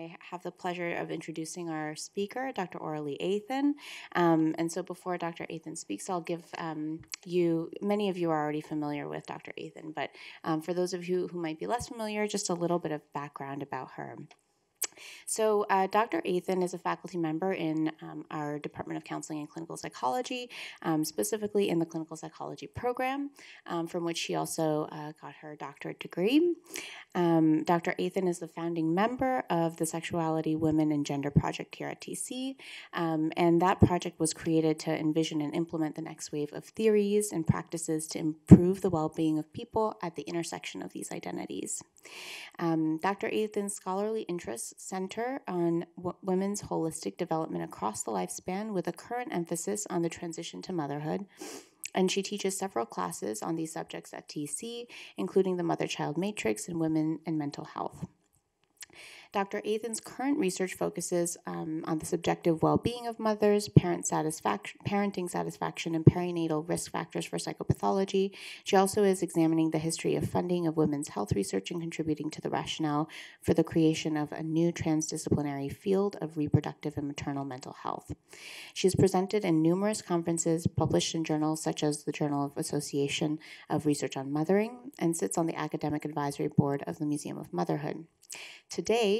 I have the pleasure of introducing our speaker, Dr. Aurelie Athan. Um, and so before Dr. Athan speaks, I'll give um, you, many of you are already familiar with Dr. Athan, but um, for those of you who might be less familiar, just a little bit of background about her. So, uh, Dr. Athan is a faculty member in um, our Department of Counseling and Clinical Psychology, um, specifically in the clinical psychology program, um, from which she also uh, got her doctorate degree. Um, Dr. Athan is the founding member of the Sexuality, Women, and Gender Project here at TC, um, and that project was created to envision and implement the next wave of theories and practices to improve the well being of people at the intersection of these identities. Dr. Athan's scholarly interests center on w- women's holistic development across the lifespan with a current emphasis on the transition to motherhood. And she teaches several classes on these subjects at TC, including the mother child matrix and women and mental health. Dr. Athan's current research focuses um, on the subjective well being of mothers, parent satisfaction, parenting satisfaction, and perinatal risk factors for psychopathology. She also is examining the history of funding of women's health research and contributing to the rationale for the creation of a new transdisciplinary field of reproductive and maternal mental health. She has presented in numerous conferences, published in journals such as the Journal of Association of Research on Mothering, and sits on the academic advisory board of the Museum of Motherhood. Today,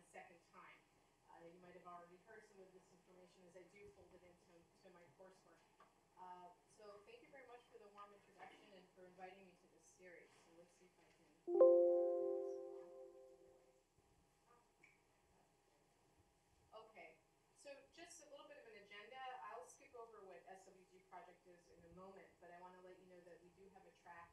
oversee. And for inviting me to this series. So let's see if I can... Okay, so just a little bit of an agenda. I'll skip over what SWG Project is in a moment, but I want to let you know that we do have a track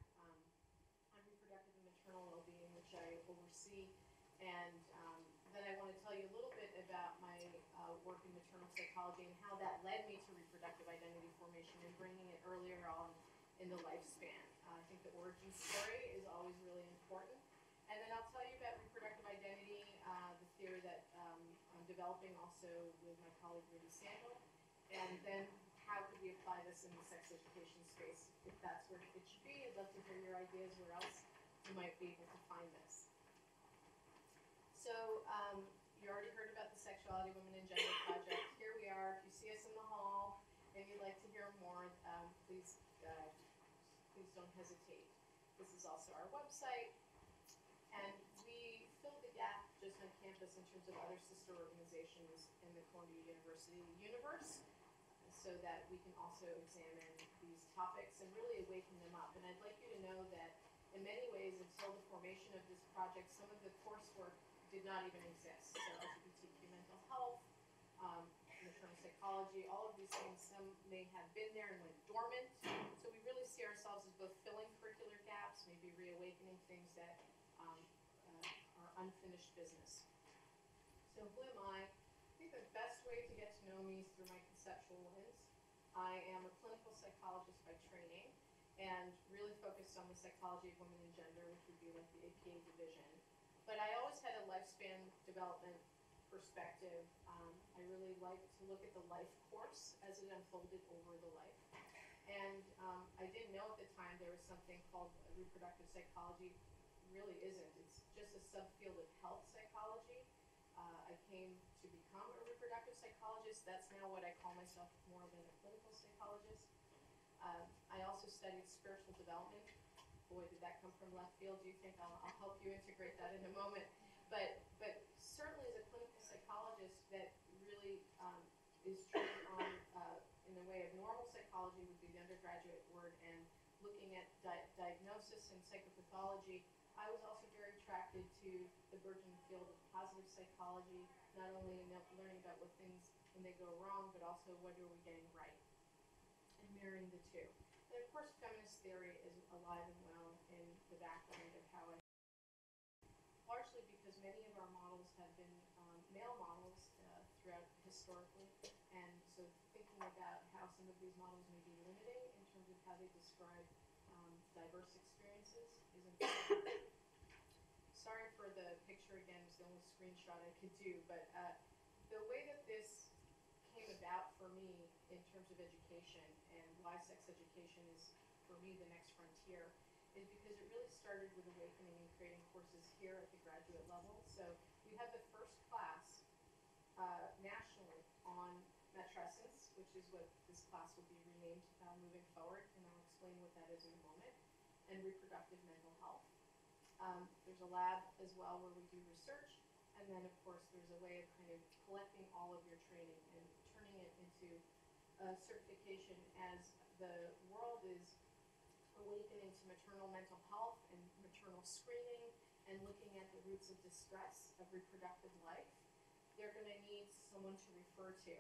um, then I want to tell you a little bit about my uh, work in maternal psychology and how that led me to reproductive identity formation and bringing it earlier on in the lifespan. Uh, I think the origin story is always really important. And then I'll tell you about reproductive identity, uh, the theory that um, I'm developing also with my colleague Rudy Sandel. And then how could we apply this in the sex education space if that's where it should be. I'd love to hear your ideas where else you might be able to find this. So um, you already heard about Sexuality, Women, and Gender Project. Here we are. If you see us in the hall and you'd like to hear more, um, please, uh, please don't hesitate. This is also our website. And we fill the gap just on campus in terms of other sister organizations in the Columbia University universe so that we can also examine these topics and really awaken them up. And I'd like you to know that in many ways, until the formation of this project, some of the coursework did not even exist. So LGBTQ mental health, um, maternal all of these things, some may have been there and went dormant. So we really see ourselves as both filling curricular gaps, maybe reawakening things that um, uh, are unfinished business. So who am I? I think the best way to get to know me is through my conceptual lens. I am a clinical psychologist by training and really focused on the psychology of women and gender, which would be like the APA division. But I always had a lifespan development perspective. I really like to look at the life course as it unfolded over the life. And um, I didn't know at the time there was something called reproductive psychology. Really isn't. It's just a subfield of health psychology. Uh, I came to become a reproductive psychologist. That's now what I call myself more than a clinical psychologist. Uh, I also studied spiritual development. Boy, did that come from left field. Do you think I'll, I'll help you integrate that in a moment? But, but certainly as a clinical psychologist that really um, is on, uh, in the way of normal psychology would be the undergraduate word, and looking at di- diagnosis and psychopathology, I was also very attracted to the burgeoning field of positive psychology, not only in learning about what things when they go wrong, but also what are we getting right and marrying the two. And of course, feminist theory is alive and well in the background of how I, largely because many of our models have been um, male models uh, throughout historically. And so thinking about how some of these models may be limiting in terms of how they describe um, diverse experiences is important. Sorry for the picture again, it's the only screenshot I could do, but uh, the way that this came about for me in terms of education and why sex education is for me the next frontier is because it really started with awakening and creating courses here at the graduate level. So we had the first class uh, nationally on matrescence, which is what class will be renamed uh, moving forward, and I'll explain what that is in a moment, and reproductive mental health. Um, there's a lab as well where we do research, and then of course there's a way of kind of collecting all of your training and turning it into a certification as the world is awakening to maternal mental health and maternal screening and looking at the roots of distress of reproductive life. They're going to need someone to refer to,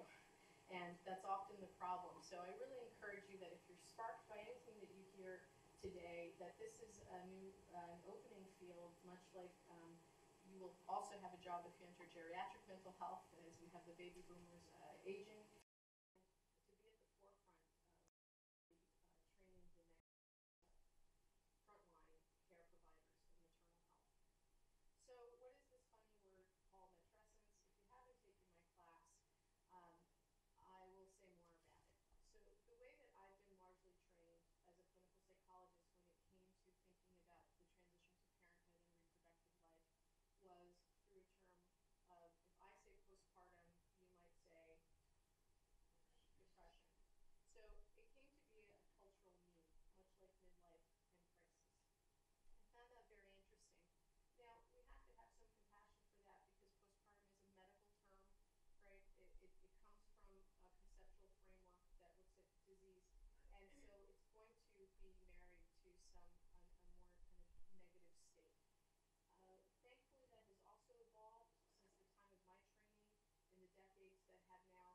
and that's often the problem. So I really encourage you that if you're sparked by anything that you hear today, that this is a new, uh, an opening field, much like um, you will also have a job if you enter geriatric mental health, as we have the baby boomers uh, aging. on, on a more kind of negative state. Uh, thankfully, that has also evolved since the time of my training in the decades that have now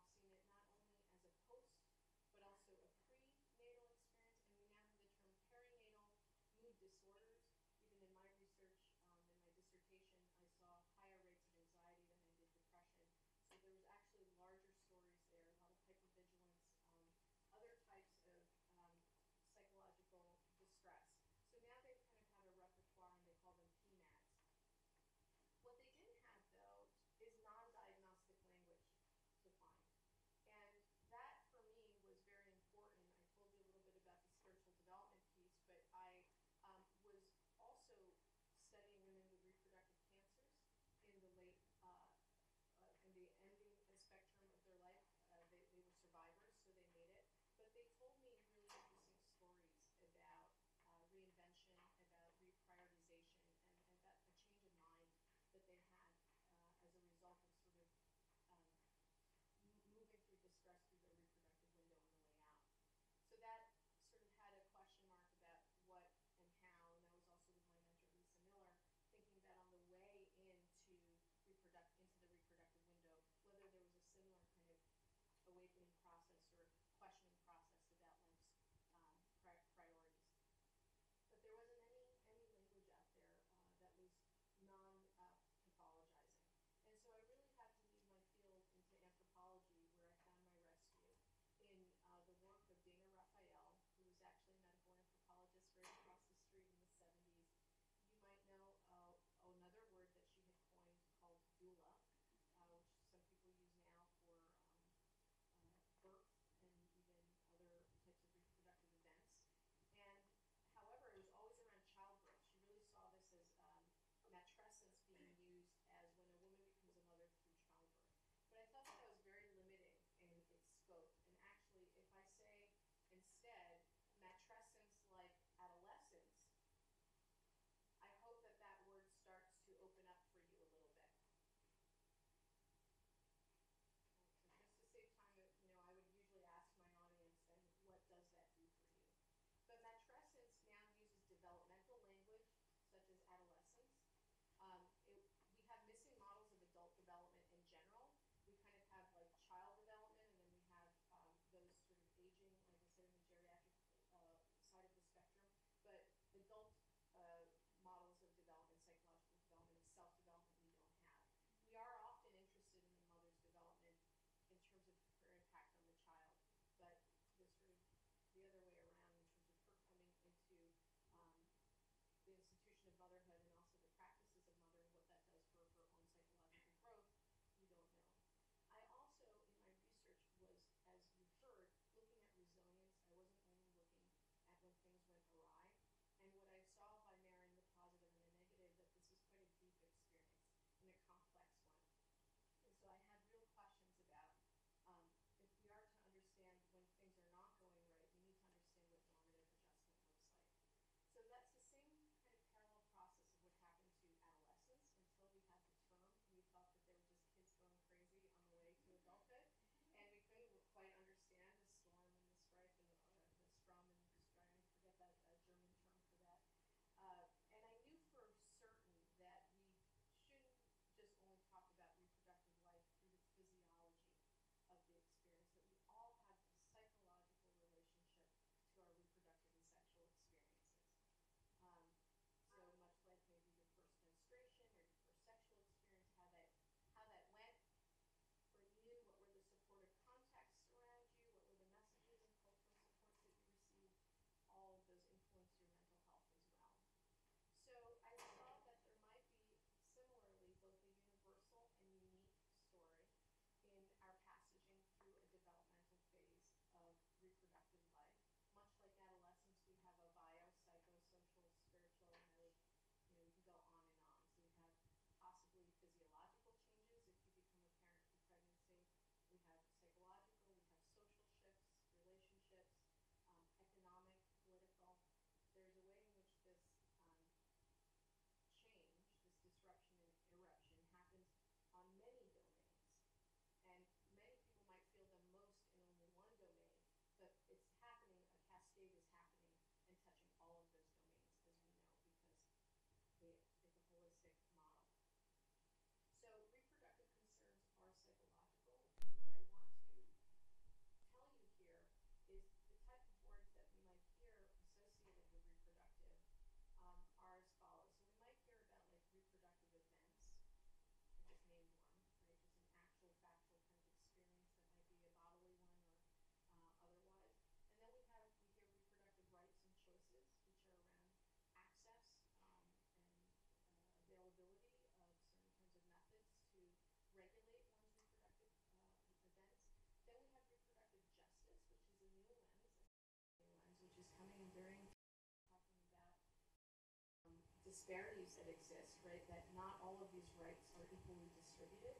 disparities that exist, right? That not all of these rights are equally distributed.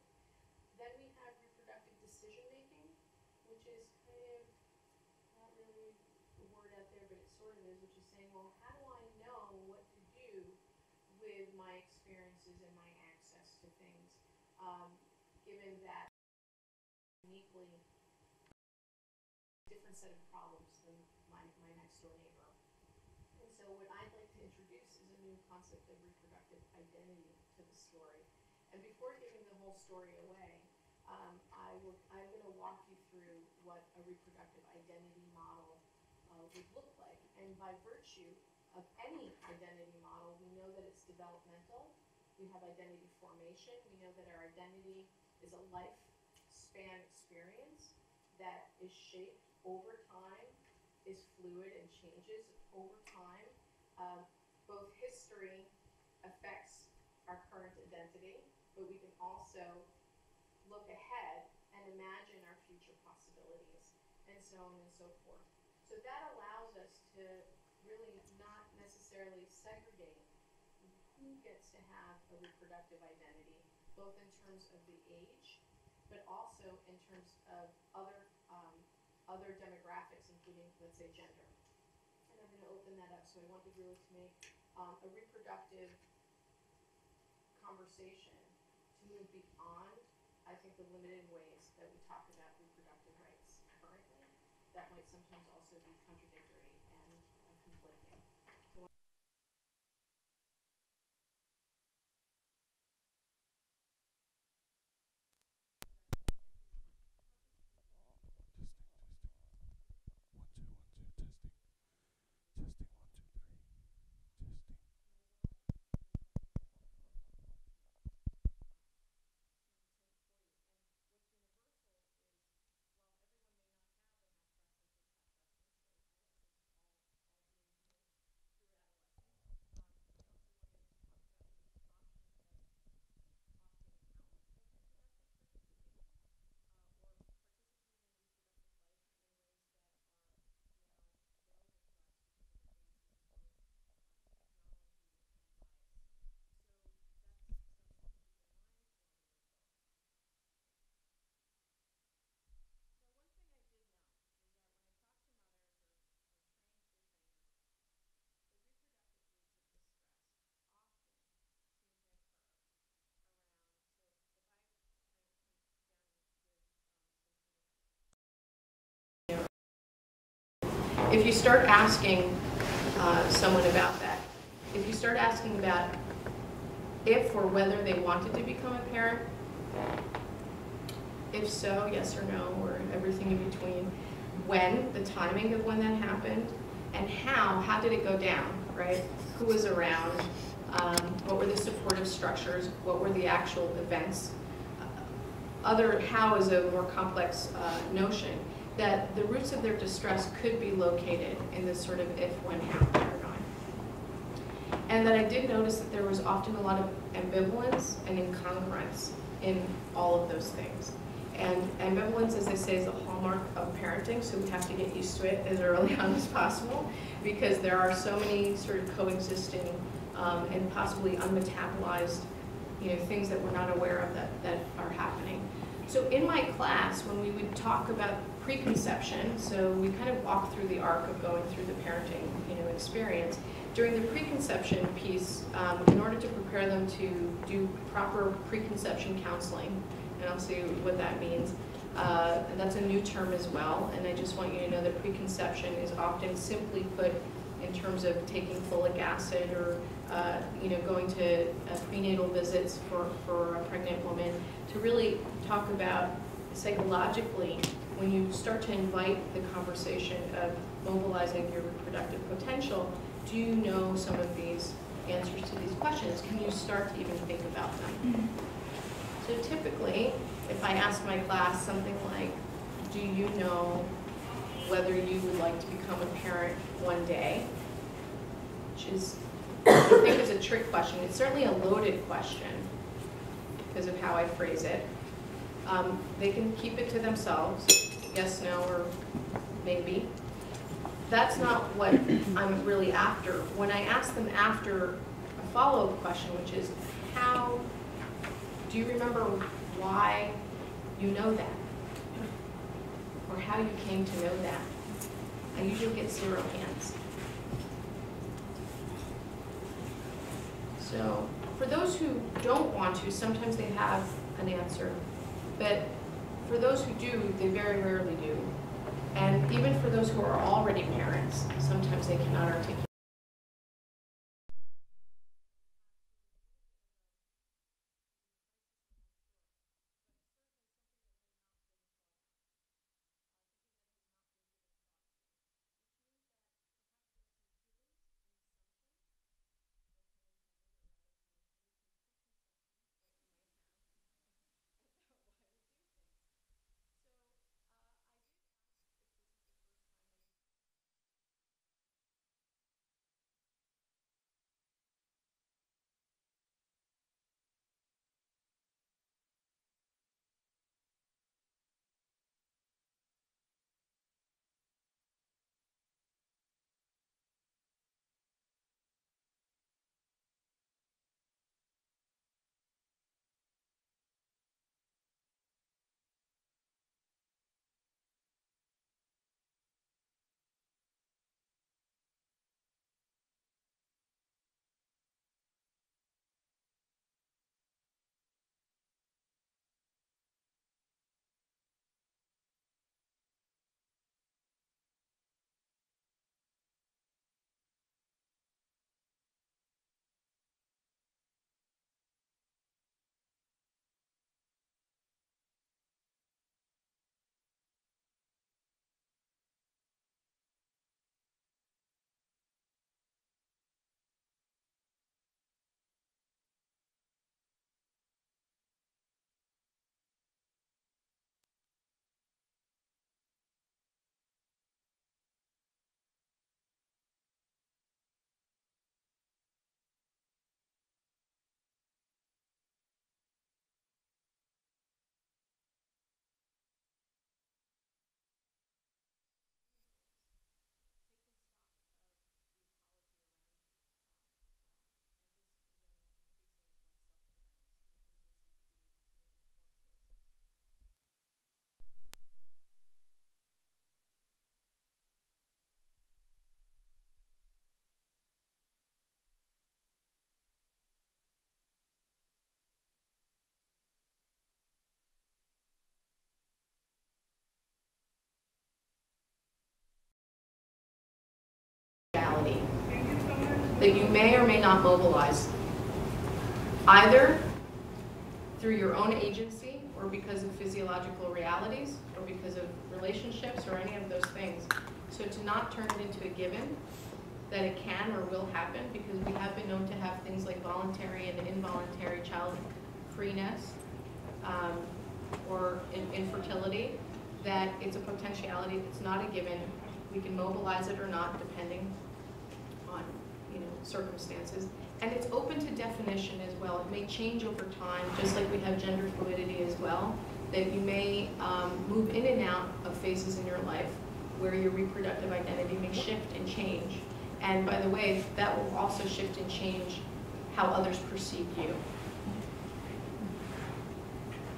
Then we have reproductive decision making, which is kind of not really a word out there, but it sort of is, which is saying, well, how do I know what to do with my experiences and my access to things, um, given that uniquely different set of problems than my, my next door neighbor. And so what I'd like to introduce is a new concept of reproductive identity to the story. And before giving the whole story away, um, I will, I'm gonna walk you through what a reproductive identity model, uh, would look like. And by virtue of any identity model, we know that it's developmental. We have identity formation. We know that our identity is a lifespan experience that is shaped over time, is fluid and changes over time. Um, history affects our current identity, but we can also look ahead and imagine our future possibilities, and so on and so forth. So that allows us to really not necessarily segregate who gets to have a reproductive identity, both in terms of the age, but also in terms of other, um, other demographics, including, let's say, gender. And I'm gonna open that up, so I wanted really to make, um, a reproductive conversation to move beyond, I think, the limited ways that we talk about reproductive rights currently, that might sometimes also be contradictory and uh, conflicting. Testing, testing. One, two, one, two, testing. Testing, one, two, three. Testing. If you start asking uh, someone about that, if you start asking about if or whether they wanted to become a parent, if so, yes or no, or everything in between, when, the timing of when that happened, and how, how did it go down, right? Who was around? Um, what were the supportive structures? What were the actual events? Other, how is a more complex uh, notion that the roots of their distress could be located in this sort of if, when, how paradigm. And that I did notice that there was often a lot of ambivalence and incongruence in all of those things. And ambivalence, as they say, is a hallmark of parenting, so we have to get used to it as early on as possible because there are so many sort of coexisting um, and possibly unmetabolized you know, things that we're not aware of that, that are happening. So in my class, when we would talk about preconception, so we kind of walk through the arc of going through the parenting you know, experience. During the preconception piece, um, in order to prepare them to do proper preconception counseling, and I'll see what that means, uh, and that's a new term as well, and I just want you to know that preconception is often simply put in terms of taking folic acid or uh, you know going to uh, prenatal visits for, for a pregnant woman to really talk about psychologically when you start to invite the conversation of mobilizing your reproductive potential, do you know some of these answers to these questions? Can you start to even think about them? Mm -hmm. So typically, if I ask my class something like, do you know whether you would like to become a parent one day? Which is, I think is a trick question. It's certainly a loaded question because of how I phrase it. Um, they can keep it to themselves yes, no, or maybe. That's not what I'm really after. When I ask them after a follow-up question, which is how, do you remember why you know that? Or how you came to know that? I usually get zero hands. So, for those who don't want to, sometimes they have an answer. But for those who do, they very rarely do. And even for those who are already parents, sometimes they cannot articulate. That you may or may not mobilize, either through your own agency or because of physiological realities or because of relationships or any of those things. So to not turn it into a given that it can or will happen because we have been known to have things like voluntary and involuntary child freeness um, or in- infertility, that it's a potentiality that's not a given. We can mobilize it or not depending circumstances. And it's open to definition as well. It may change over time, just like we have gender fluidity as well, that you may um, move in and out of phases in your life where your reproductive identity may shift and change. And by the way, that will also shift and change how others perceive you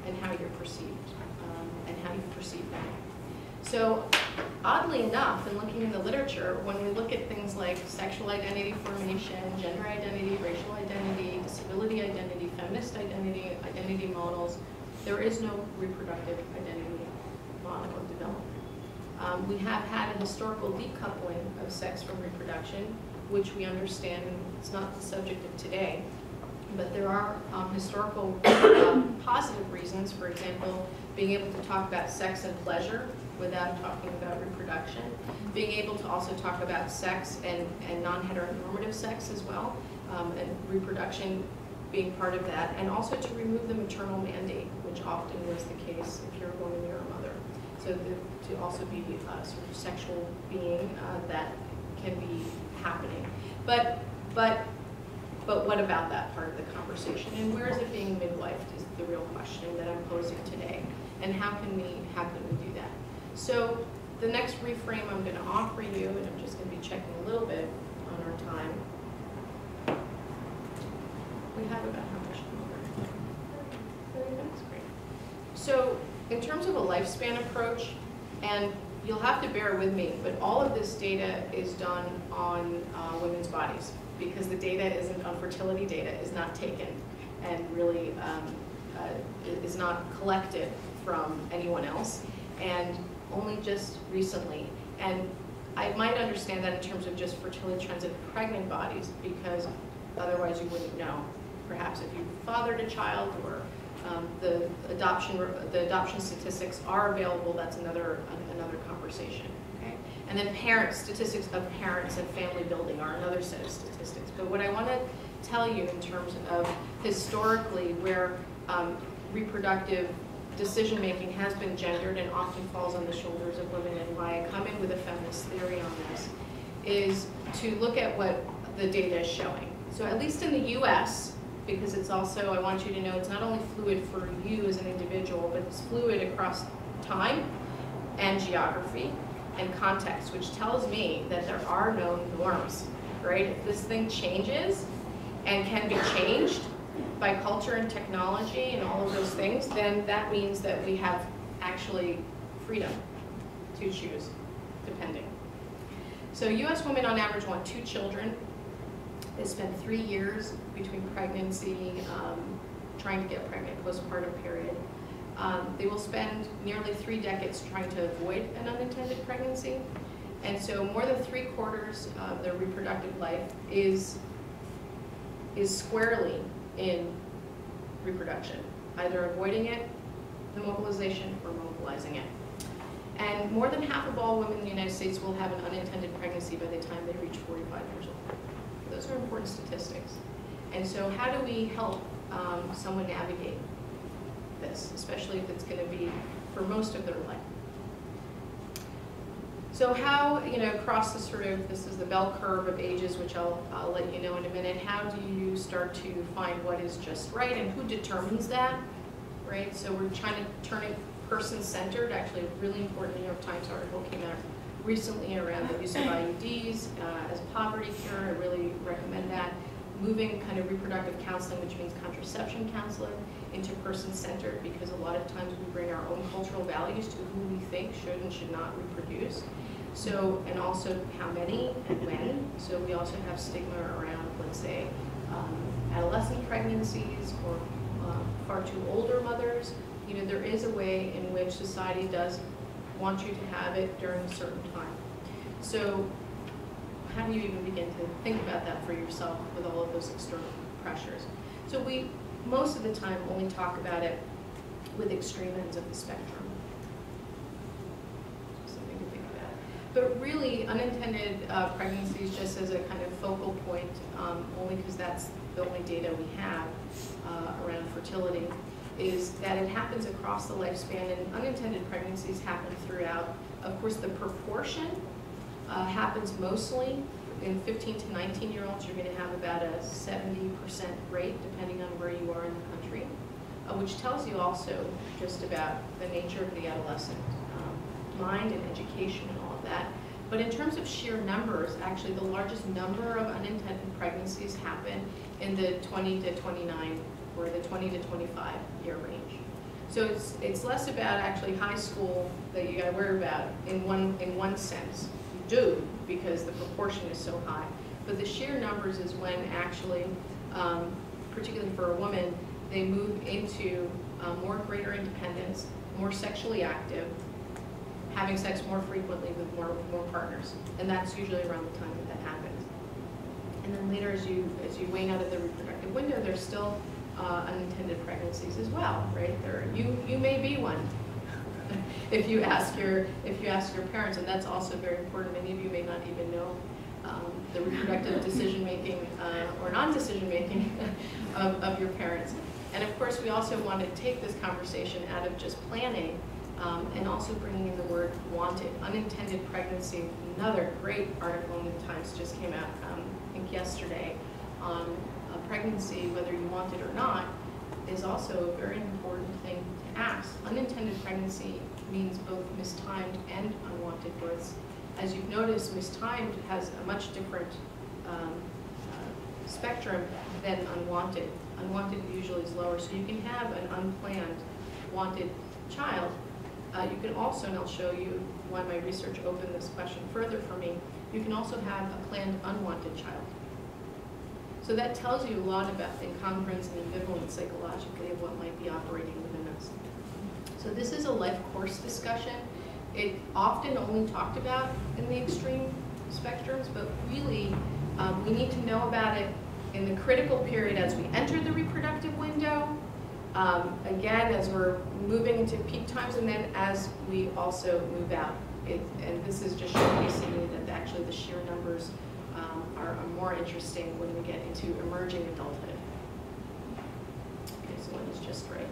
and how you're perceived um, and how you perceive them. So oddly enough, in looking in the literature, when we look at things like sexual identity formation, gender identity, racial identity, disability identity, feminist identity, identity models, there is no reproductive identity model of development. Um, we have had a historical decoupling of sex from reproduction, which we understand, and it's not the subject of today, but there are um, historical um, positive reasons, for example, being able to talk about sex and pleasure without talking about reproduction, being able to also talk about sex and, and non-heteronormative sex as well, um, and reproduction being part of that, and also to remove the maternal mandate, which often was the case if you're a woman, you're a mother. So the, to also be a sort of sexual being uh, that can be happening. But, but, but what about that part of the conversation? And where is it being midwifed is the real question that I'm posing today. And how can we, how can we do that? So the next reframe I'm going to offer you, and I'm just going to be checking a little bit on our time, We have about how much longer? Thirty minutes, great. So, in terms of a lifespan approach, and you'll have to bear with me, but all of this data is done on uh, women's bodies because the data isn't on fertility data is not taken and really um, uh, is not collected from anyone else and only just recently. And I might understand that in terms of just fertility trends in pregnant bodies because otherwise you wouldn't know. Perhaps if you fathered a child or um, the adoption, the adoption statistics are available, that's another, another conversation, okay? And then parents, statistics of parents and family building are another set of statistics. But what I want to tell you in terms of historically where um, reproductive decision-making has been gendered and often falls on the shoulders of women and why I come in with a feminist theory on this is to look at what the data is showing. So at least in the US, because it's also, I want you to know, it's not only fluid for you as an individual, but it's fluid across time and geography and context, which tells me that there are no norms, right? If this thing changes and can be changed by culture and technology and all of those things, then that means that we have actually freedom to choose, depending. So US women on average want two children. They spend three years between pregnancy, um, trying to get pregnant, postpartum period. Um, they will spend nearly three decades trying to avoid an unintended pregnancy. And so more than three quarters of their reproductive life is, is squarely in reproduction, either avoiding it, the mobilization, or mobilizing it. And more than half of all women in the United States will have an unintended pregnancy by the time they reach 45 years old. Those are important statistics. And so how do we help um, someone navigate this, especially if it's going to be for most of their life? So how, you know, across the sort of, this is the bell curve of ages, which I'll, I'll let you know in a minute, how do you start to find what is just right and who determines that, right? So we're trying to turn it person-centered, actually a really important New York Times article came out recently around the use of IUDs uh, as a poverty cure, I really recommend that. Moving kind of reproductive counseling, which means contraception counseling, into person-centered because a lot of times we bring our own cultural values to who we think should and should not reproduce. So, and also how many and when. So we also have stigma around, let's say, um, adolescent pregnancies or um, far too older mothers. You know, there is a way in which society does want you to have it during a certain time. So how do you even begin to think about that for yourself with all of those external pressures? So we, most of the time, only talk about it with extreme ends of the spectrum. Something to think about. But really, unintended uh, pregnancies, just as a kind of focal point, um, only because that's the only data we have uh, around fertility, is that it happens across the lifespan, and unintended pregnancies happen throughout. Of course, the proportion uh, happens mostly in 15 to 19 year olds. You're going to have about a 70% rate, depending on where you are in the country, uh, which tells you also just about the nature of the adolescent um, mind and education and all of that. But in terms of sheer numbers, actually, the largest number of unintended pregnancies happen in the 20 to 29 or the 20 to 25 year range. So it's, it's less about actually high school that you got to worry about in one, in one sense. Do, because the proportion is so high. But the sheer numbers is when actually, um, particularly for a woman, they move into uh, more greater independence, more sexually active, having sex more frequently with more, more partners. And that's usually around the time that that happens. And then later, as you, as you wane out of the reproductive window, there's still uh, unintended pregnancies as well, right? There, you, you may be one if you ask your, if you ask your parents, and that's also very important. Many of you may not even know um, the reproductive decision-making uh, or non-decision-making of, of your parents. And of course, we also want to take this conversation out of just planning um, and also bringing in the word wanted. Unintended pregnancy, another great article in the Times just came out, um, I think yesterday, on a pregnancy, whether you want it or not, is also a very important thing Unintended pregnancy means both mistimed and unwanted births. As you've noticed, mistimed has a much different um, uh, spectrum than unwanted. unwanted usually is lower, so you can have an unplanned wanted child. Uh, you can also, and I'll show you why my research opened this question further for me, you can also have a planned unwanted child. So that tells you a lot about the incongruence and ambivalence psychologically of what might be operating. So this is a life course discussion. It often only talked about in the extreme spectrums, but really um, we need to know about it in the critical period as we enter the reproductive window, um, again, as we're moving into peak times, and then as we also move out. It, and this is just showcasing you that actually the sheer numbers um, are, more interesting when we get into emerging adulthood. Okay, so one is just right.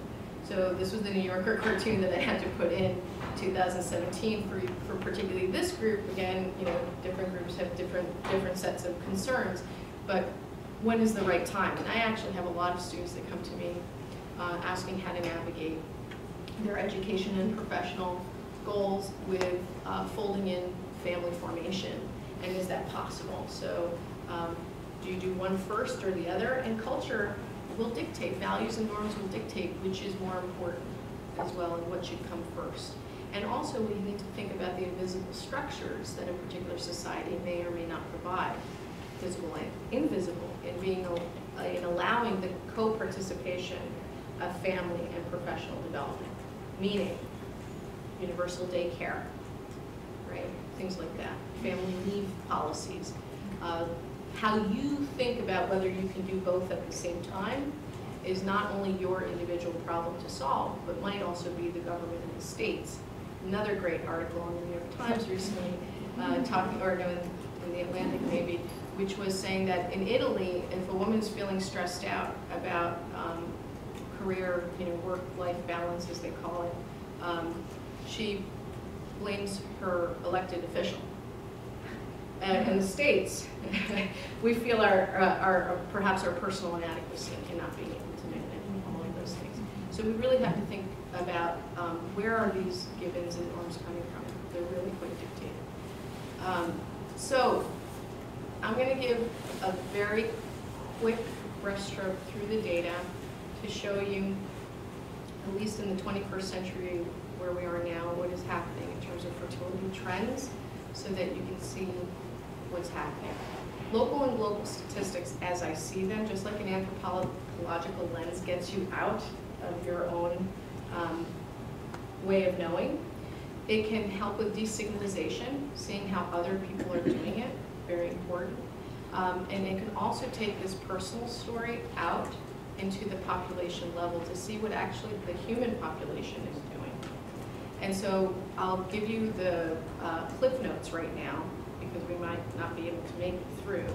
So this was the New Yorker cartoon that I had to put in 2017 for, for particularly this group. Again, you know, different groups have different different sets of concerns, but when is the right time? And I actually have a lot of students that come to me uh, asking how to navigate their education and professional goals with uh, folding in family formation, and is that possible? So, um, do you do one first or the other? And culture will dictate, values and norms will dictate which is more important as well and what should come first. And also, we need to think about the invisible structures that a particular society may or may not provide, visible and invisible, in being in allowing the co-participation of family and professional development, meaning universal daycare, right? Things like that, family leave policies. Uh, how you think about whether you can do both at the same time is not only your individual problem to solve, but might also be the government and the states. Another great article in the New York Times recently, uh, talking, or no, in, the Atlantic maybe, which was saying that in Italy, if a woman's feeling stressed out about um, career, you know, work-life balance, as they call it, um, she blames her elected official. And in the states, we feel our, uh, our, our perhaps our personal inadequacy in not being able to manage all of those things. So we really have to think about um, where are these givens and norms coming from. They're really quite dictated. Um, so I'm going to give a very quick brushstroke through the data to show you, at least in the 21st century where we are now, what is happening in terms of fertility trends so that you can see what's happening. Local and global statistics as I see them, just like an anthropological lens gets you out of your own um, way of knowing. It can help with destigmatization, seeing how other people are doing it, very important. Um, and it can also take this personal story out into the population level to see what actually the human population is doing. And so I'll give you the uh, cliff notes right now because we might not be able to make it through.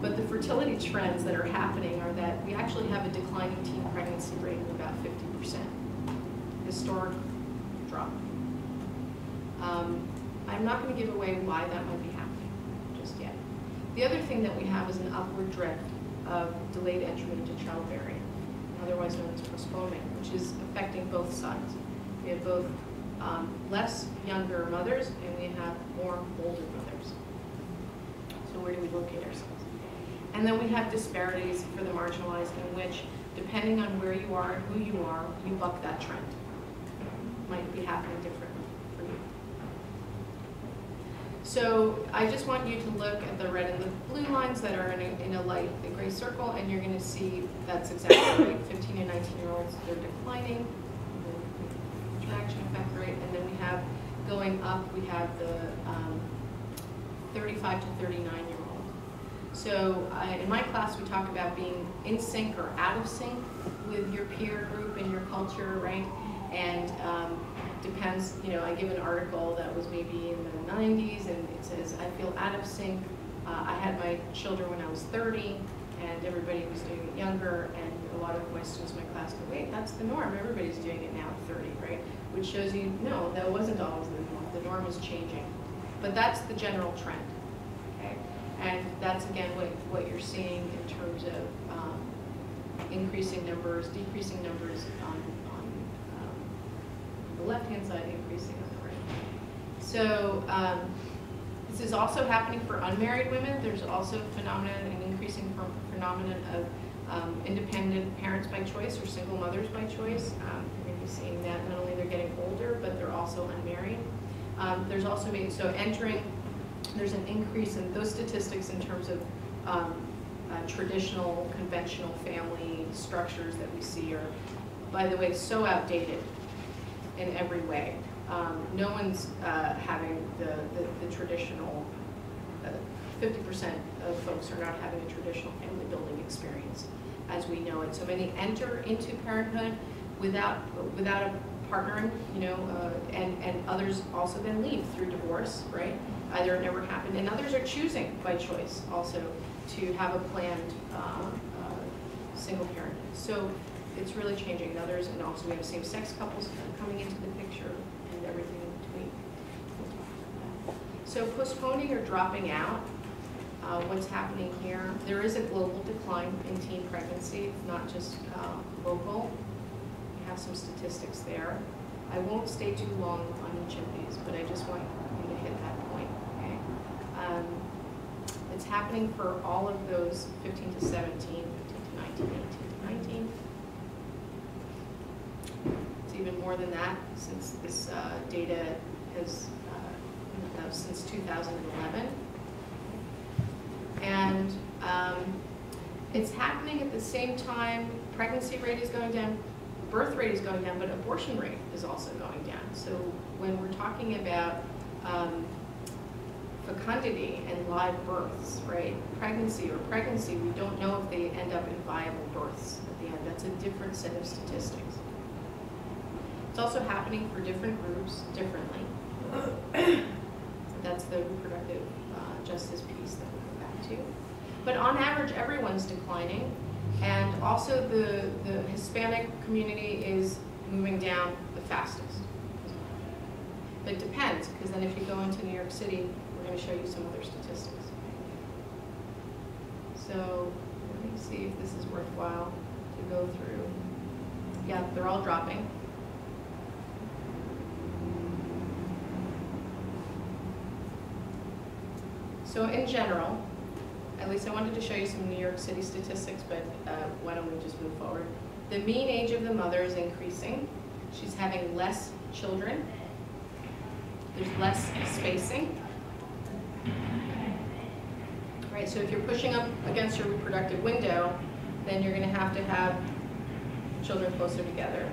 But the fertility trends that are happening are that we actually have a declining teen pregnancy rate of about 50%. Historic drop. Um, I'm not going to give away why that might be happening just yet. The other thing that we have is an upward drift of delayed entry into childbearing, otherwise known as postponement, which is affecting both sides. We have both um, less younger mothers and we have more older mothers. Where do we locate ourselves? And then we have disparities for the marginalized in which, depending on where you are and who you are, you buck that trend. Might be happening differently for you. So I just want you to look at the red and the blue lines that are in a, in a light, the gray circle, and you're going to see that's exactly right. 15 and 19 year olds, they're declining. Traction effect rate, and then we have going up, we have the um, 35 to 39 year old. So uh, in my class, we talk about being in sync or out of sync with your peer group and your culture, right? And um, depends, you know, I give an article that was maybe in the 90s and it says, I feel out of sync. Uh, I had my children when I was 30 and everybody was doing it younger and a lot of my students in my class go, wait, that's the norm. Everybody's doing it now at 30, right? Which shows you, no, that wasn't always the norm. The norm is changing. But that's the general trend, okay? And that's, again, what, what you're seeing in terms of um, increasing numbers, decreasing numbers on, on um, the left-hand side, increasing on the right. So um, this is also happening for unmarried women. There's also a phenomenon, an increasing phenomenon of um, independent parents by choice or single mothers by choice. Um, you're going to be seeing that not only they're getting older, but they're also unmarried. Um, there's also being so entering. There's an increase in those statistics in terms of um, uh, traditional, conventional family structures that we see are, by the way, so outdated in every way. Um, no one's uh, having the, the, the traditional, uh, 50% of folks are not having a traditional family building experience as we know it. So many enter into parenthood without, without a partnering, you know, uh, and, and others also then leave through divorce, right? Either it never happened, and others are choosing by choice also to have a planned uh, uh, single parenthood. So it's really changing. And others, and also we have same-sex couples coming into the picture and everything in between. So postponing or dropping out, uh, what's happening here? There is a global decline in teen pregnancy, not just uh, local. Have some statistics there. I won't stay too long on each of these, but I just want you to hit that point, okay? Um, it's happening for all of those 15 to 17, 15 to 19, 18 to 19. It's even more than that since this uh, data has, uh, since 2011. And um, it's happening at the same time, pregnancy rate is going down, birth rate is going down, but abortion rate is also going down. So when we're talking about um, fecundity and live births, right? Pregnancy or pregnancy, we don't know if they end up in viable births at the end. That's a different set of statistics. It's also happening for different groups differently. That's the reproductive uh, justice piece that we'll go back to. But on average, everyone's declining. And also the, the Hispanic community is moving down the fastest. But it depends, because then if you go into New York City, we're going to show you some other statistics. So let me see if this is worthwhile to go through. Yeah, they're all dropping. So in general, at least I wanted to show you some New York City statistics, but uh, why don't we just move forward? The mean age of the mother is increasing. She's having less children. There's less spacing. Right, so if you're pushing up against your reproductive window, then you're going to have to have children closer together.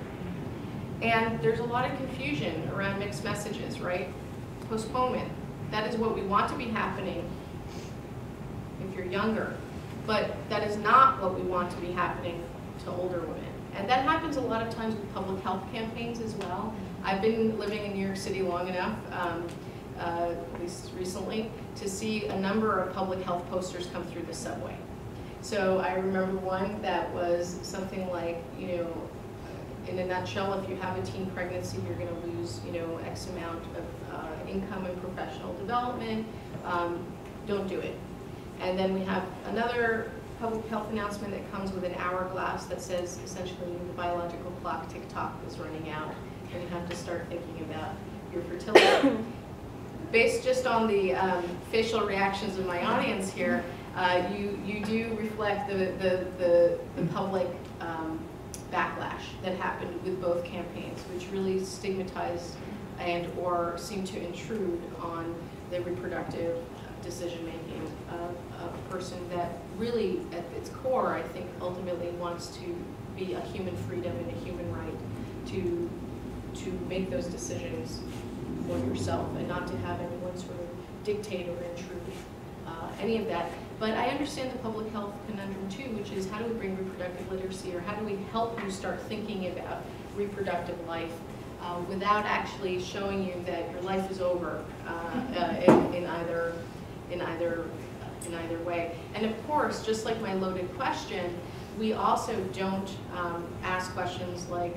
And there's a lot of confusion around mixed messages, right? Postponement. That is what we want to be happening if you're younger. But that is not what we want to be happening to older women. And that happens a lot of times with public health campaigns as well. I've been living in New York City long enough, um, uh, at least recently, to see a number of public health posters come through the subway. So I remember one that was something like, you know, in a nutshell, if you have a teen pregnancy, you're going to lose, you know, X amount of uh, income and professional development. Um, don't do it. And then we have another public health announcement that comes with an hourglass that says essentially the biological clock tick-tock is running out and you have to start thinking about your fertility. Based just on the um, facial reactions of my audience here, uh, you, you do reflect the, the, the, the public um, backlash that happened with both campaigns, which really stigmatized and or seemed to intrude on the reproductive decision-making of a person that really, at its core, I think ultimately wants to be a human freedom and a human right to, to make those decisions for yourself and not to have anyone sort of dictate or intrude uh, any of that. But I understand the public health conundrum too, which is how do we bring reproductive literacy or how do we help you start thinking about reproductive life uh, without actually showing you that your life is over uh, uh, in, in either in either in either way. And of course, just like my loaded question, we also don't um, ask questions like,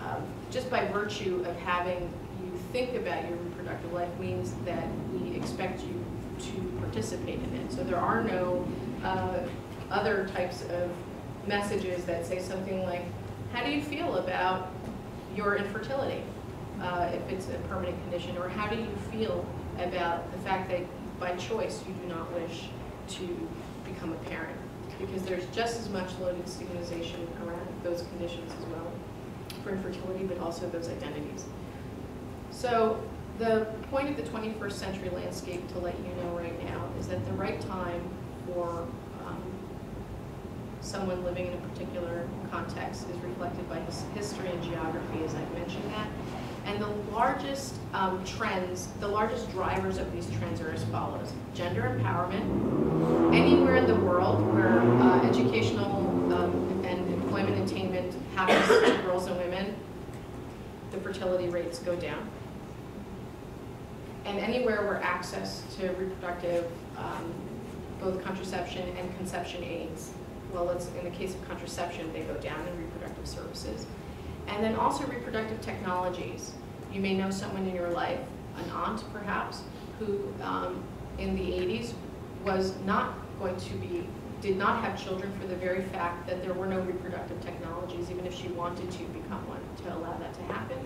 um, just by virtue of having you think about your reproductive life means that we expect you to participate in it. So there are no uh, other types of messages that say something like, how do you feel about your infertility, uh, if it's a permanent condition, or how do you feel about the fact that by choice you do not wish to become a parent. because there's just as much loaded stigmatization around those conditions as well for infertility, but also those identities. So the point of the 21st century landscape to let you know right now is that the right time for um, someone living in a particular context is reflected by his history and geography, as I've mentioned that. And the largest um, trends, the largest drivers of these trends are as follows. Gender empowerment. Anywhere in the world where uh, educational um, and employment attainment happens to girls and women, the fertility rates go down. And anywhere where access to reproductive, um, both contraception and conception aids, well, it's, in the case of contraception, they go down in reproductive services. And then also reproductive technologies. You may know someone in your life, an aunt perhaps, who um, in the 80s was not going to be, did not have children for the very fact that there were no reproductive technologies, even if she wanted to become one, to allow that to happen.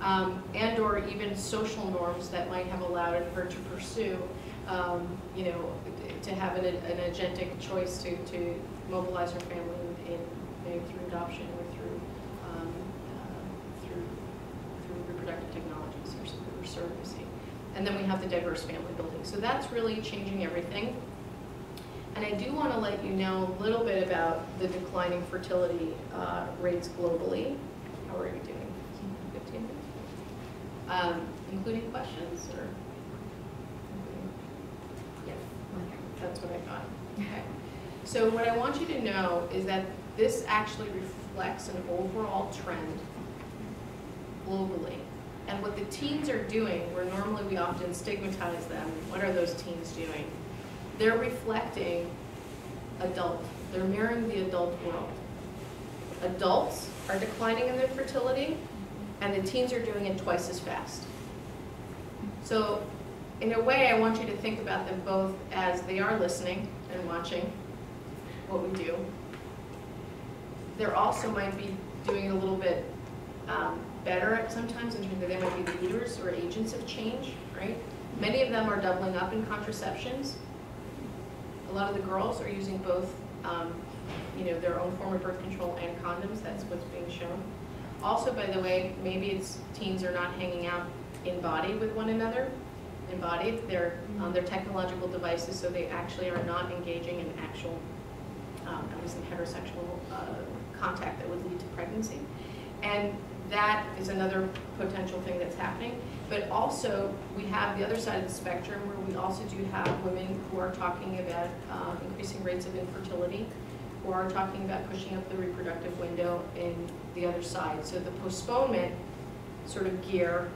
Um, and or even social norms that might have allowed her to pursue, um, you know, to have an, an agentic choice to, to mobilize her family in, maybe through adoption or through, um, uh, through, through reproductive technologies or, or surrogacy. And then we have the diverse family building. So that's really changing everything. And I do want to let you know a little bit about the declining fertility uh, rates globally. How are you doing? 15 minutes? Um, including questions or? Yeah, that's what I thought. Okay. So what I want you to know is that this actually reflects an overall trend globally. And what the teens are doing, where normally we often stigmatize them, what are those teens doing? They're reflecting adult. They're mirroring the adult world. Adults are declining in their fertility, and the teens are doing it twice as fast. So in a way, I want you to think about them both as they are listening and watching what we do. They're also might be doing it a little bit um, better at sometimes in terms of they might be leaders or agents of change, right? Many of them are doubling up in contraceptions. A lot of the girls are using both, um, you know, their own form of birth control and condoms. That's what's being shown. Also, by the way, maybe it's teens are not hanging out in body with one another. Embodied, they're on their technological devices, so they actually are not engaging in actual, um, at least in heterosexual uh, contact that would lead to pregnancy. And that is another potential thing that's happening. But also, we have the other side of the spectrum where we also do have women who are talking about um, increasing rates of infertility, who are talking about pushing up the reproductive window in the other side. So the postponement sort of gear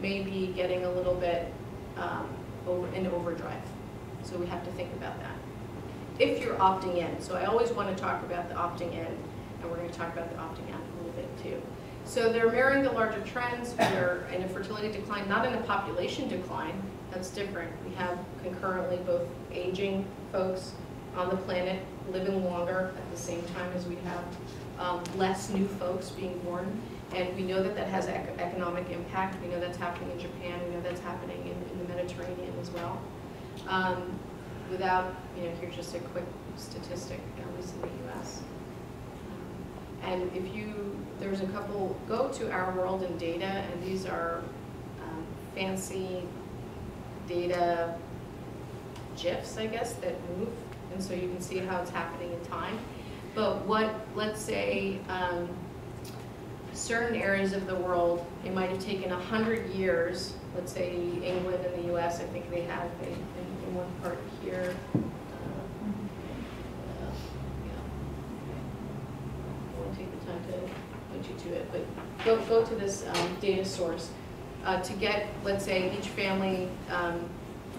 may be getting a little bit um, over in overdrive. So we have to think about that. If you're opting in, so I always want to talk about the opting in, and we're going to talk about the opting out a little bit too. So they're mirroring the larger trends. We're in a fertility decline, not in a population decline. That's different. We have concurrently both aging folks on the planet living longer at the same time as we have um, less new folks being born. And we know that that has ec economic impact. We know that's happening in Japan. We know that's happening in, in the Mediterranean as well. Um, without, you know, here's just a quick statistic, at least in the U.S. Um, and if you, there's a couple, go to Our World in Data, and these are um, fancy data GIFs, I guess, that move. And so you can see how it's happening in time. But what, let's say, um, certain areas of the world, it might have taken 100 years, let's say England and the US, I think they have in, in, in one part here. Uh, uh, yeah. I won't take the time to point you to it, but go, go to this um, data source. Uh, to get, let's say, each family um,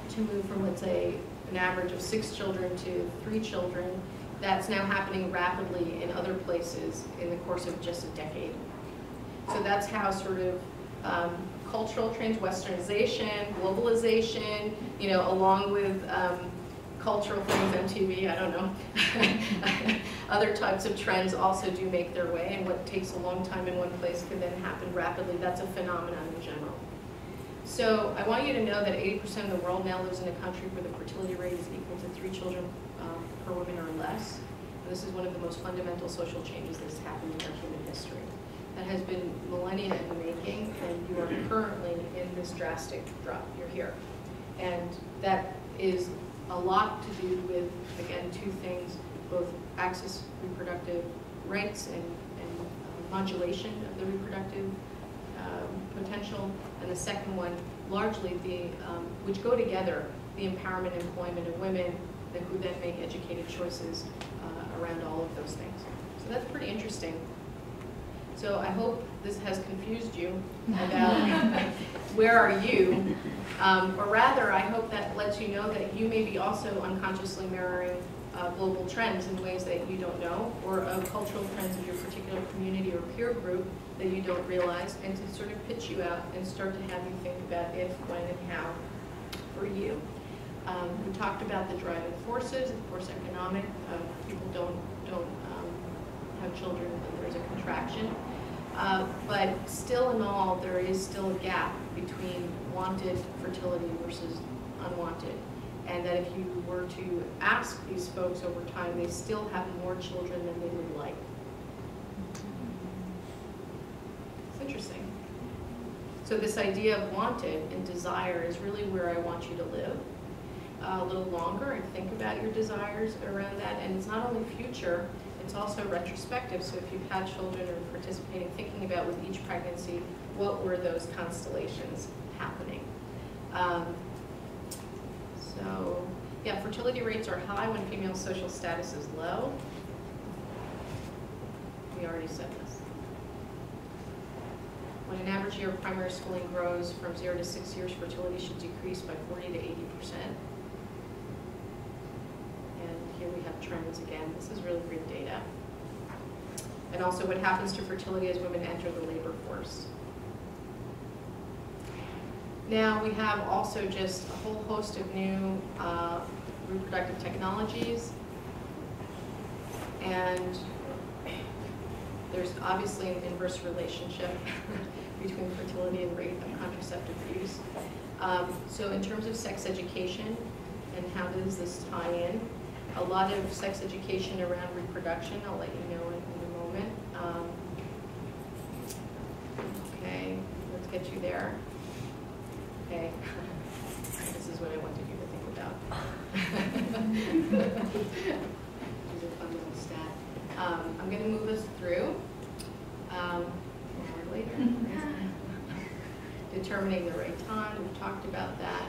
to move from, let's say, an average of six children to three children, that's now happening rapidly in other places in the course of just a decade. So that's how sort of um, cultural trends, westernization, globalization, you know, along with um, cultural things, MTV, I don't know, other types of trends also do make their way, and what takes a long time in one place can then happen rapidly. That's a phenomenon in general. So I want you to know that 80% of the world now lives in a country where the fertility rate is equal to three children um, per woman or less. And this is one of the most fundamental social changes that has happened in our human history. That has been millennia in the making, and you are currently in this drastic drop. You're here. And that is a lot to do with, again, two things, both access reproductive rights and, and uh, modulation of the reproductive um, potential, and the second one, largely the, um, which go together, the empowerment and employment of women, who then make educated choices uh, around all of those things. So that's pretty interesting. So I hope this has confused you about where are you, um, or rather, I hope that lets you know that you may be also unconsciously mirroring uh, global trends in ways that you don't know, or of cultural trends of your particular community or peer group that you don't realize, and to sort of pitch you out and start to have you think about if, when, and how for you. Um, we talked about the driving forces, of course, economic. Uh, people don't don't um, have children when there's a contraction. Uh, but still in all, there is still a gap between wanted fertility versus unwanted. And that if you were to ask these folks over time, they still have more children than they would like. It's interesting. So this idea of wanted and desire is really where I want you to live uh, a little longer and think about your desires around that. And it's not only future, it's also retrospective. So if you've had children or participating, thinking about with each pregnancy, what were those constellations happening? Um, so, yeah, fertility rates are high when female social status is low. We already said this. When an average year of primary schooling grows from zero to six years, fertility should decrease by 40 to 80 percent. And here we have trends again. This is really great data. And also what happens to fertility as women enter the labor force. Now we have also just a whole host of new uh, reproductive technologies. And there's obviously an inverse relationship between fertility and rate of contraceptive use. Um, so in terms of sex education and how does this tie in, a lot of sex education around reproduction, I'll let you know in, in a moment. Um, okay, let's get you there. Okay, this is what I wanted you to think about. These are fun little stat. Um, I'm going to move us through. Um, more later. Determining the right time, we've talked about that.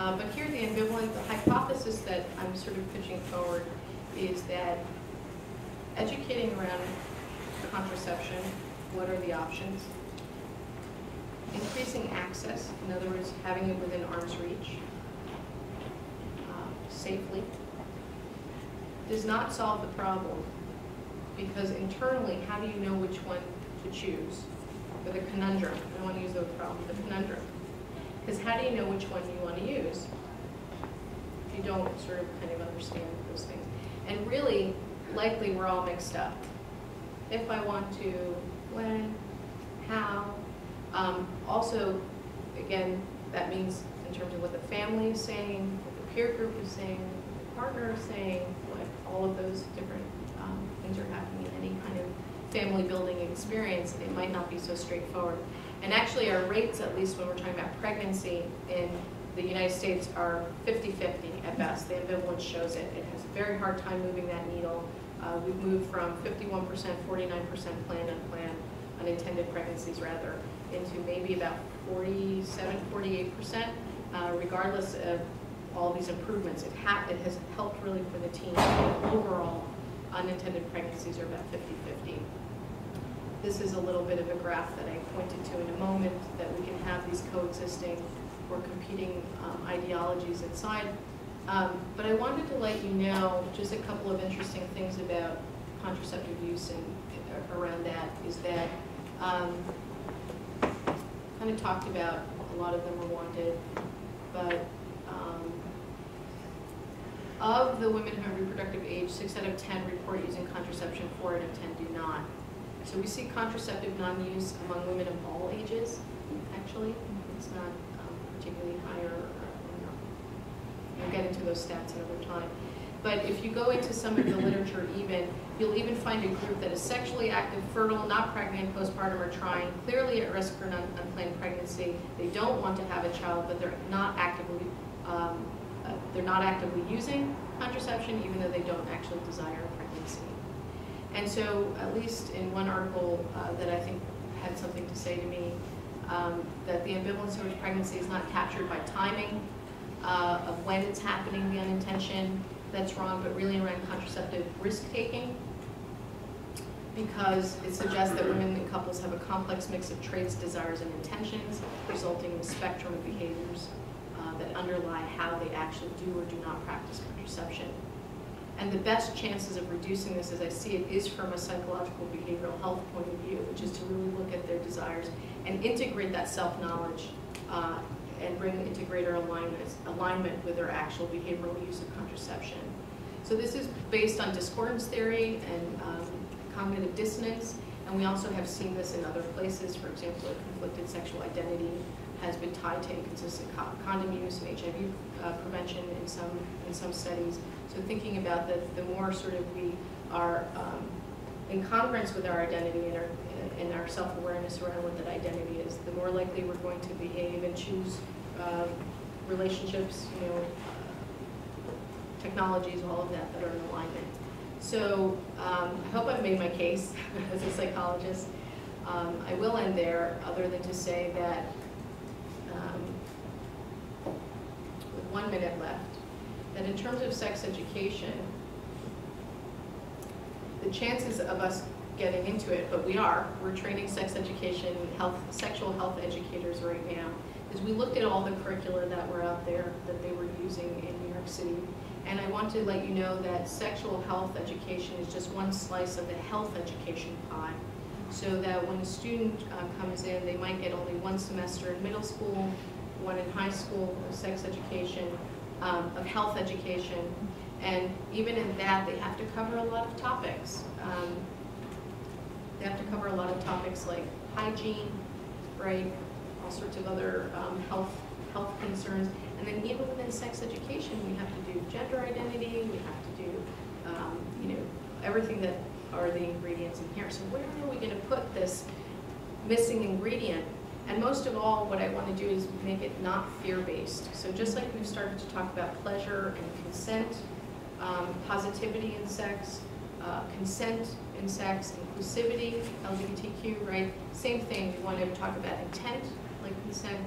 Uh, but here the ambivalent, the hypothesis that I'm sort of pitching forward is that educating around contraception, what are the options? Increasing access, in other words, having it within arm's reach, uh, safely, does not solve the problem because internally, how do you know which one to choose? Or the conundrum, I don't want to use the problem, the conundrum. Because how do you know which one you want to use? If you don't sort of kind of understand those things. And really, likely we're all mixed up. If I want to, when, how. Um, also, again, that means in terms of what the family is saying, what the peer group is saying, what the partner is saying, what all of those different um, things are happening in any kind of family building experience, it might not be so straightforward. And actually our rates, at least when we're talking about pregnancy in the United States, are 50-50 at best. The ambivalence shows it. It has a very hard time moving that needle. Uh, we've moved from 51%, 49% planned, unplanned, unintended pregnancies rather, into maybe about 47, 48%, uh, regardless of all these improvements. It, ha- it has helped really for the team. Overall, unintended pregnancies are about 50-50. This is a little bit of a graph that I pointed to in a moment, that we can have these coexisting or competing um, ideologies inside. Um, but I wanted to let you know just a couple of interesting things about contraceptive use and uh, around that is that um, kind of talked about a lot of them are wanted, but um, of the women who have reproductive age, six out of 10 report using contraception, four out of 10 do not. So we see contraceptive non-use among women of all ages, actually. It's not um, particularly higher, or, or not. We'll get into those stats another time. But if you go into some of the literature even, you'll even find a group that is sexually active, fertile, not pregnant, postpartum, or trying, clearly at risk for an un- unplanned pregnancy. They don't want to have a child, but they're not actively, um, uh, they're not actively using contraception, even though they don't actually desire a pregnancy. And so, at least in one article uh, that I think had something to say to me, um, that the ambivalence towards pregnancy is not captured by timing uh, of when it's happening, the unintention, that's wrong, but really around contraceptive risk-taking. Because it suggests that women and couples have a complex mix of traits, desires, and intentions, resulting in a spectrum of behaviors uh, that underlie how they actually do or do not practice contraception. And the best chances of reducing this, as I see it, is from a psychological behavioral health point of view, which is to really look at their desires and integrate that self-knowledge uh, and bring integrator alignment, alignment with their actual behavioral use of contraception. So this is based on discordance theory and um, cognitive dissonance, and we also have seen this in other places. For example, a conflicted sexual identity has been tied to inconsistent co condom use and HIV uh, prevention in some in some studies. So thinking about the, the more sort of we are um, in congruence with our identity and our, and our self-awareness around what that identity is, the more likely we're going to behave and choose uh, relationships, you know, uh, technologies, all of that that are in alignment. So um, I hope I've made my case as a psychologist. Um, I will end there, other than to say that um, with one minute left, that in terms of sex education, the chances of us getting into it, but we are, we're training sex education, health, sexual health educators right now, is we looked at all the curricula that were out there that they were using in New York City. And I want to let you know that sexual health education is just one slice of the health education pie. So that when a student uh, comes in, they might get only one semester in middle school, one in high school of sex education, um, of health education, and even in that, they have to cover a lot of topics. Um, they have to cover a lot of topics like hygiene, right? All sorts of other um, health health concerns. And then even within sex education, we have to do gender identity. We have to do, um, you know, everything that are the ingredients in here. So where are we going to put this missing ingredient? And most of all, what I want to do is make it not fear-based. So just like we've started to talk about pleasure and consent, um, positivity in sex, uh, consent in sex, inclusivity, LGBTQ, right? Same thing, we want to talk about intent, like consent,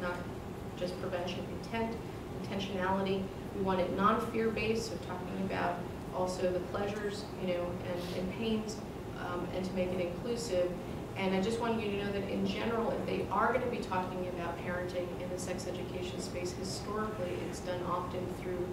not just prevention, intent, intentionality. We want it non-fear based, so talking about also the pleasures, you know, and, and pains, um, and to make it inclusive. And I just want you to know that in general, if they are going to be talking about parenting in the sex education space, historically, it's done often through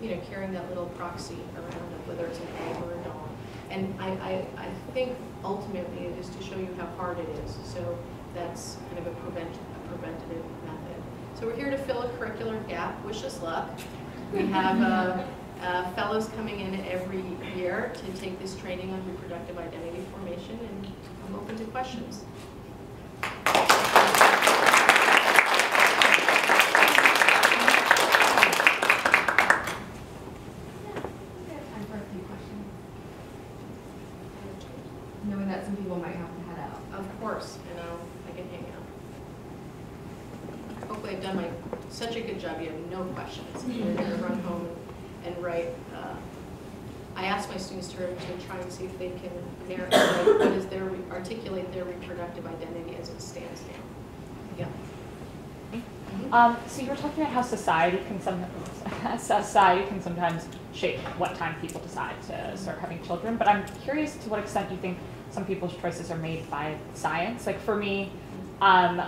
you know, carrying that little proxy around whether it's an egg or a dog. And I, I, I think ultimately it is to show you how hard it is. So that's kind of a, prevent, a preventative method. So we're here to fill a curricular gap. Wish us luck. We have uh, uh, fellows coming in every year to take this training on reproductive identity formation, and I'm open to questions. We have time for a few questions. Knowing that some people might have to head out. Of course, and I'll, I can hang out. Hopefully I've done my, such a good job, you have no questions. You're gonna run home and write. uh, I ask my students to, to try and see if they can narrate, what is their, articulate reproductive identity as it stands now. Yeah. Um, so you were talking about how society can some society can sometimes shape what time people decide to start having children. But I'm curious to what extent you think some people's choices are made by science. Like for me, um,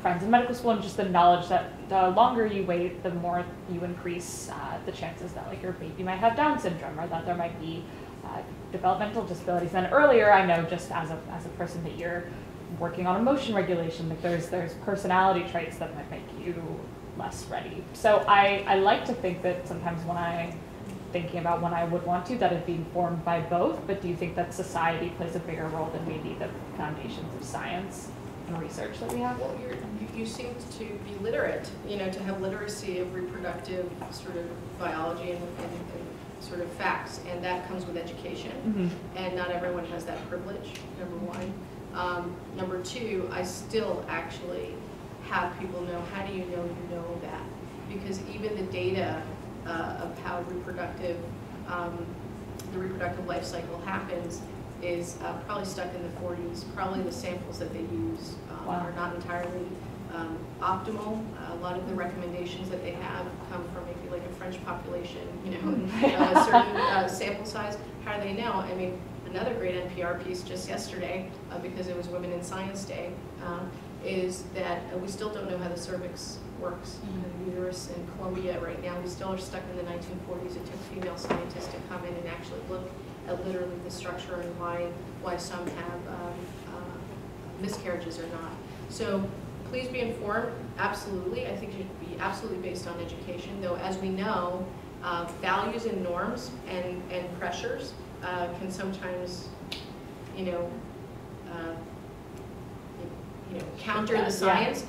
friends in medical school and just the knowledge that the longer you wait, the more you increase uh, the chances that like your baby might have Down syndrome or that there might be uh, developmental disabilities. And earlier, I know just as a as a person that you're working on emotion regulation, like there's there's personality traits that might make you less ready. So I, I like to think that sometimes when I thinking about when I would want to, that it'd be informed by both, but do you think that society plays a bigger role than maybe the foundations of science and research that we have? Well, you're, you- you seem to be literate, you know, to have literacy of reproductive sort of biology and, and, and sort of facts, and that comes with education. Mhm. And not everyone has that privilege, number one. Um, number two, I still actually have people know, how do you know you know that? Because even the data uh, of how reproductive, um, the reproductive life cycle happens is uh, probably stuck in the forties. Probably the samples that they use um, Wow. are not entirely um, optimal. A lot of the recommendations that they have come from maybe like a French population, you know, a certain uh, sample size. How do they know? I mean, another great NPR piece just yesterday, uh, because it was Women in Science Day, um, is that uh, we still don't know how the cervix works. In the uterus in Columbia right now, we still are stuck in the 1940s. It took female scientists to come in and actually look at literally the structure and why why some have um, uh, miscarriages or not. So please be informed. Absolutely, I think it should be absolutely based on education. Though, as we know, uh, values and norms and and pressures uh, can sometimes, you know, uh, you know, counter the Yeah. science.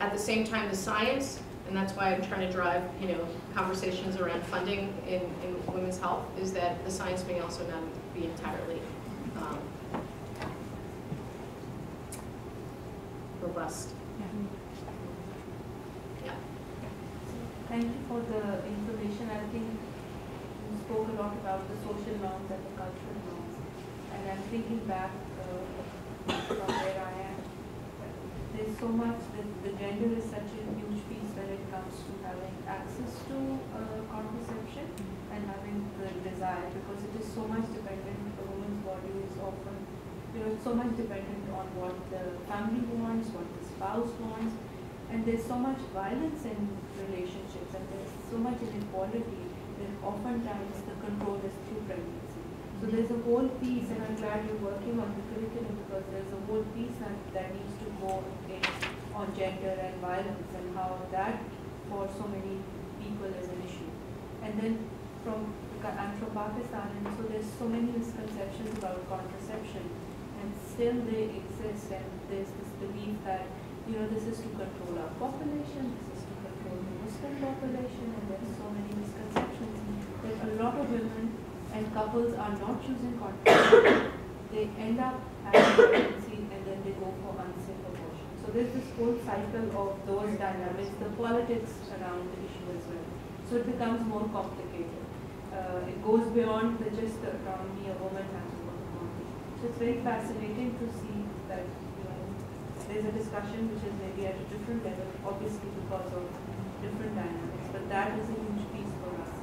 At the same time, the science, and that's why I'm trying to drive, you know, conversations around funding in, in women's health, is that the science may also not be entirely um, robust. Yeah. Thank you for the information. I think you spoke a lot about the social norms and the cultural norms. And I'm thinking back uh, from where I am. There's so much, the, the gender is such a huge piece when it comes to having access to uh, contraception and having the desire because it is so much dependent, a woman's body is often, you know, so much dependent on what the family wants, what the spouse wants, and there's so much violence in relationships and there's so much inequality that oftentimes the control is through pregnancy. So there's a whole piece, and I'm glad you're working on the curriculum because there's a whole piece that, that needs to go in on gender and violence and how that for so many people is an issue. And then from, I'm from Pakistan and so there's so many misconceptions about contraception and still they exist and there's this belief that you know, this is to control our population, this is to control the Muslim population, and there's so many misconceptions a lot of women and couples are not choosing contraception. they end up having pregnancy and then they go for unsafe abortion. So there's this whole cycle of those dynamics, the politics around the issue as well. So it becomes more complicated. Uh, it goes beyond the just the autonomy a woman has over the body. So it's very fascinating to see that you know there's a discussion which is maybe at a different level, obviously because of different dynamics, but that is a huge piece for us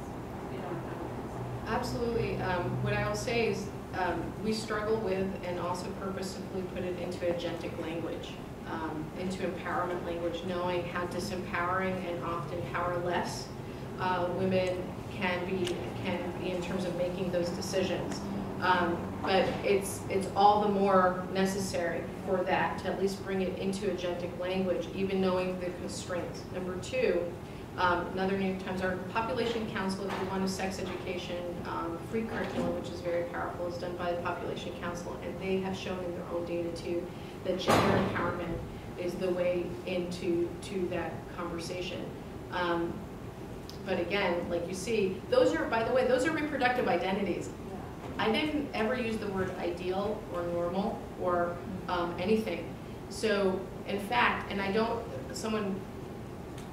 in our families. Absolutely. Um, what I will say is um, we struggle with and also purposefully put it into agentic language, um, into empowerment language, knowing how disempowering and often powerless uh, women can be can be in terms of making those decisions. Um, but it's it's all the more necessary for that to at least bring it into agentic language, even knowing the constraints. Number two, um, another New York Times article, Population Council, if you want a sex education um, free curriculum, which is very powerful, is done by the Population Council, and they have shown in their own data too that gender empowerment is the way into to that conversation. Um, but again, like you see, those are, by the way, those are reproductive identities. I didn't ever use the word ideal or normal or um, anything. So, in fact, and I don't, someone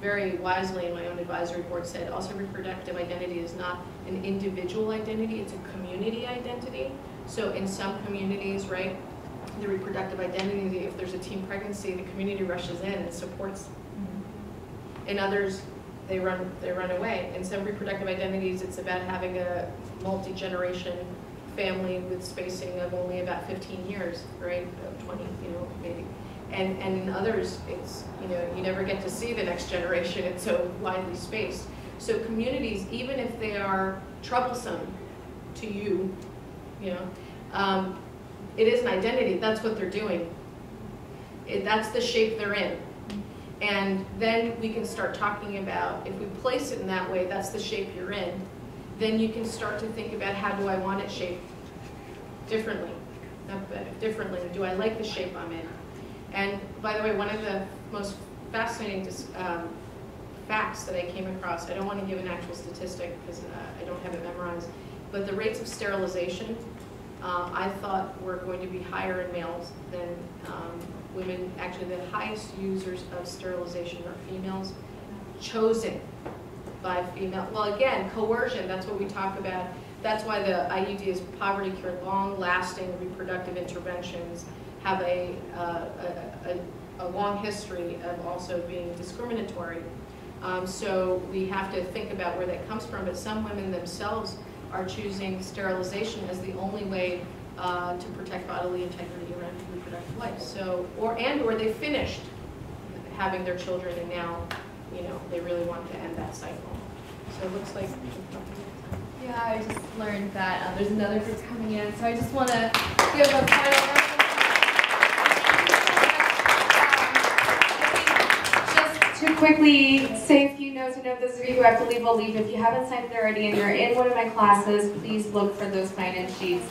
very wisely in my own advisory board said also reproductive identity is not an individual identity, it's a community identity. So, in some communities, right, the reproductive identity, if there's a teen pregnancy, the community rushes in and supports. Mm-hmm. In others, they run they run away. In some reproductive identities, it's about having a multi-generation family with spacing of only about 15 years, right? Of 20, you know, maybe. And and in others, it's you know you never get to see the next generation. It's so widely spaced. So communities, even if they are troublesome to you, you know, um, it is an identity. That's what they're doing. It, that's the shape they're in. And then we can start talking about, if we place it in that way, that's the shape you're in, then you can start to think about how do I want it shaped differently, differently, do I like the shape I'm in? And by the way, one of the most fascinating um, facts that I came across. I don't want to give an actual statistic because uh, I don't have it memorized. But the rates of sterilization, uh, I thought were going to be higher in males than um, women. Actually, the highest users of sterilization are females, chosen by female. Well, again, coercion, that's what we talk about. That's why the IUD is poverty cure, long-lasting reproductive interventions have a, uh, a, a, long history of also being discriminatory. Um, so we have to think about where that comes from, but some women themselves are choosing sterilization as the only way uh, to protect bodily integrity around reproductive life. So, or and or they finished having their children and now, you know, they really want to end that cycle. So it looks like. Yeah, I just learned that uh, there's another group coming in, so I just want to give a final Just to quickly say a few notes, I know those of you who to leave will leave. If you haven't signed already and you're in one of my classes, please look for those sign-in sheets.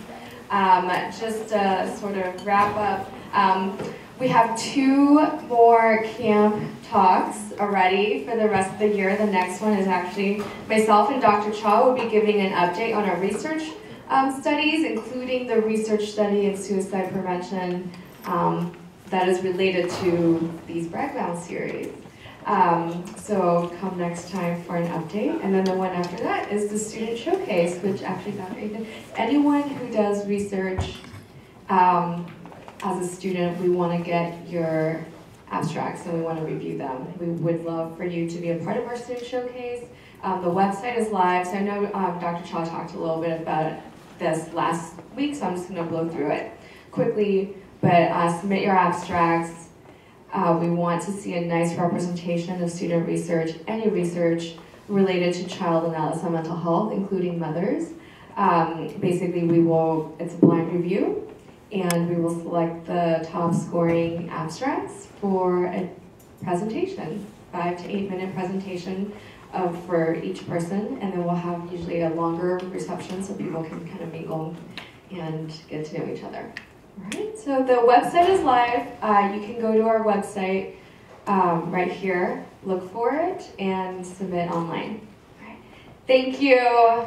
Um, just to sort of wrap up, um, we have two more CAMHP talks already for the rest of the year. The next one is actually myself and Dr. Cha will be giving an update on our research um, studies, including the research study in suicide prevention um, that is related to these Brown Bag series. Um, so come next time for an update. And then the one after that is the student showcase, which actually Dr. Athan, anyone who does research um, as a student, we want to get your abstracts and we want to review them. We would love for you to be a part of our student showcase. Um, the website is live, so I know um, Dr. Cha talked a little bit about this last week, so I'm just going to blow through it quickly. But uh, submit your abstracts. Uh, we want to see a nice representation of student research, any research related to child and adolescent mental health, including mothers. Um, basically, we will, it's a blind review, and we will select the top scoring abstracts for a presentation, five to eight minute presentation of, for each person, and then we'll have usually a longer reception so people can kind of mingle and get to know each other. Right, so the website is live. Uh, you can go to our website um, right here, look for it, and submit online. Thank you.